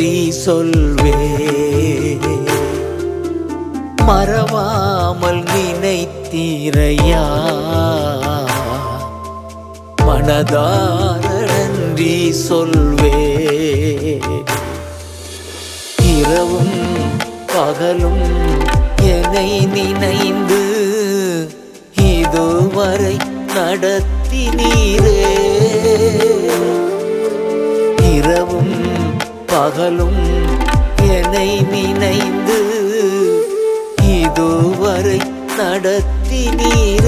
நன்றி சொல்வே. மறவாமல் நினைத்தீரையா. மனதார நன்றி சொல்வே. இரவும் பகலும் என்னை நினைந்து இதுவரை நடத்தினீரே. இரவும் பகலும் என்னை நினைந்து இதுவரை நடத்தினீர்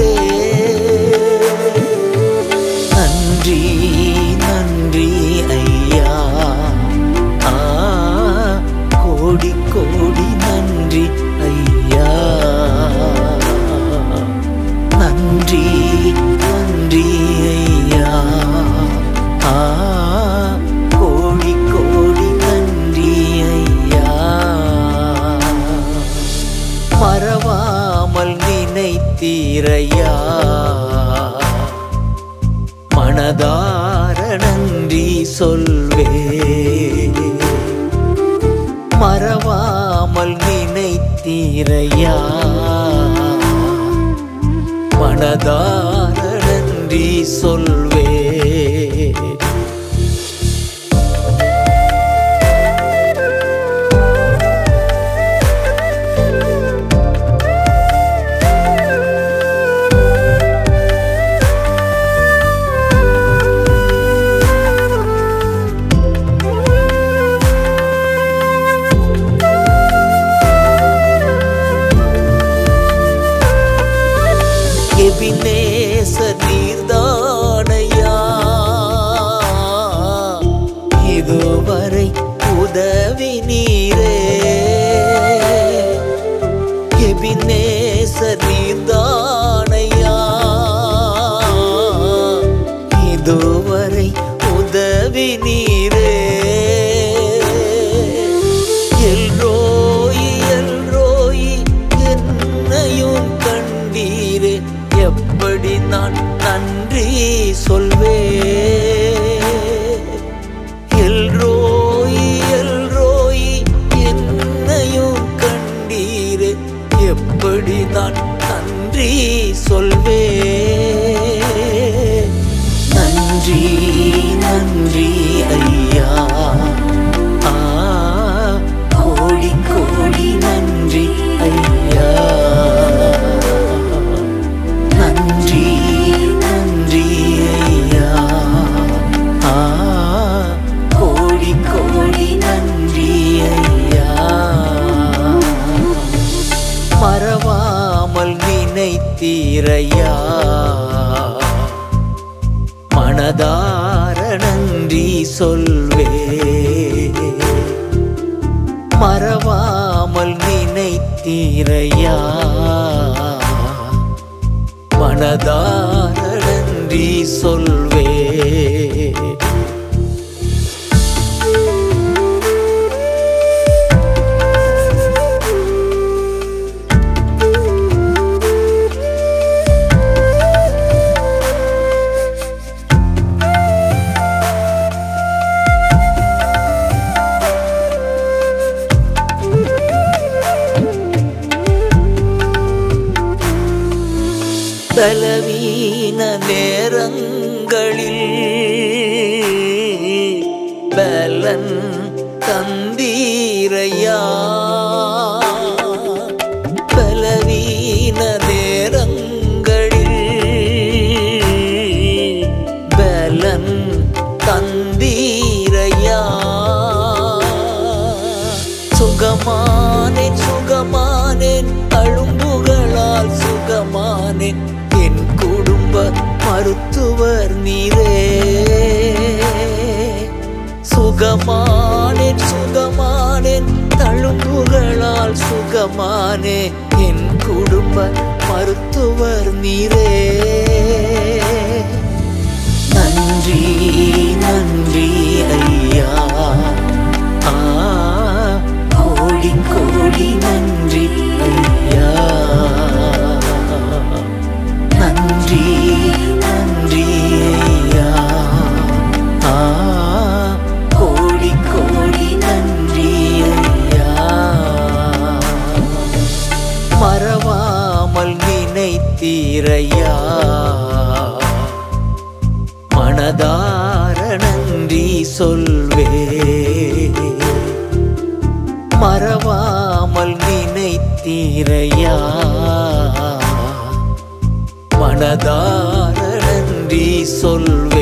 மறவாமல் நினைத்தீரையா மனதார நன்றி சொல்வே. மறவாமல் நினைத்தீரையா? மனதார நன்றி சொல்வே. எபினேச நீர்தானையா இதுவரை உதவி நீ எப்படி நான் நன்றி சொல்வே எல்ரோயி எல்ரோயி என்னையும் கண்டீரே. எப்படி நான் நன்றி சொல்வே மனதார நன்றி சொல்வே. மறவாமல் நினைத்தீரையா. மனதார நன்றி சொல்வே. பலவீன நேரங்களில் பலன் தந்தீரையா? பலவீன நேரங்களில் பலன் தந்தீரையா? சுகமானேன் சுகமானேன் அழும்புகளால் சுகமானேன். மருத்துவர் நீரே. சுகமானேன் சுகமானேன் தழும்புகளால் சுகமானே என் குடும்ப மருத்துவர் நீரே. நன்றி நன்றி ஐயா. கோடி கோடி நன்றி ஐயா. இறையா மனதார நன்றி சொல்வே. மறவாமல் நினைத்தீரையா. மனதார நன்றி சொல்வே.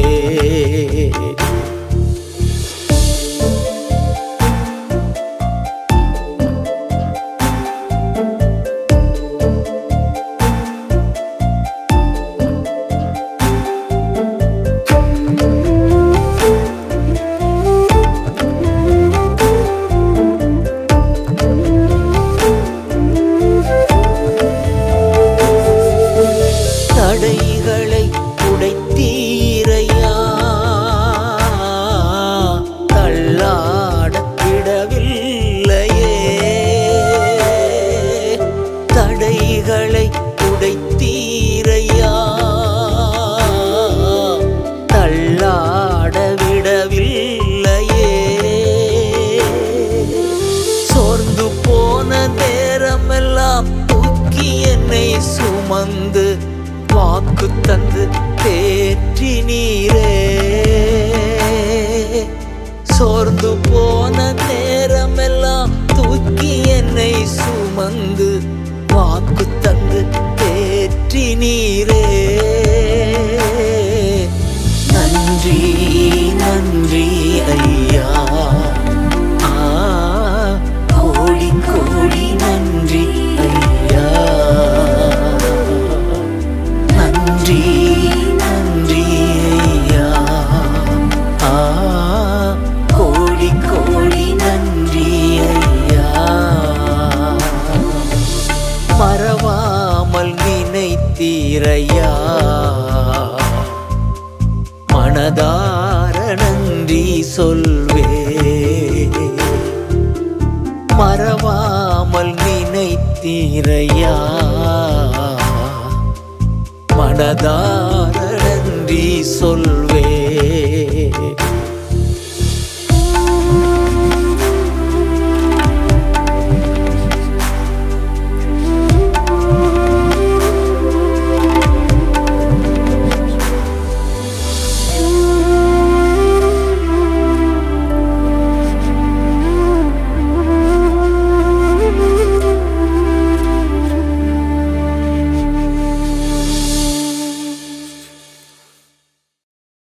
தடைகளை உடைத்தீரையா தள்ளாட விடவில்லையே. சோர்ந்து போன நேரமெல்லாம் தூக்கி என்னை சுமந்து வாக்கு தந்து தேற்றி நீரே சோர்ந்து போன நேரமெல்லாம் தூக்கி என்னை சுமந்து வாக்கு தந்து நினைத்தீரையா மனதார நன்றி சொல்